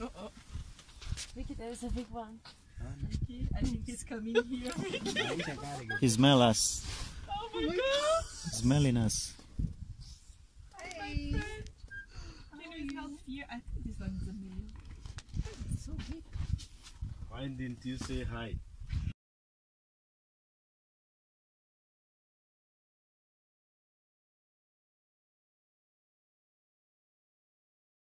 Oh, oh. Mickey, there's a big one. Mickey, I think he's coming here. He smells us. oh my god! Smelling us. Hey! Can you help here? I think this one is a male. It's so big. Why didn't you say hi?